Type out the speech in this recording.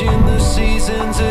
changing the seasons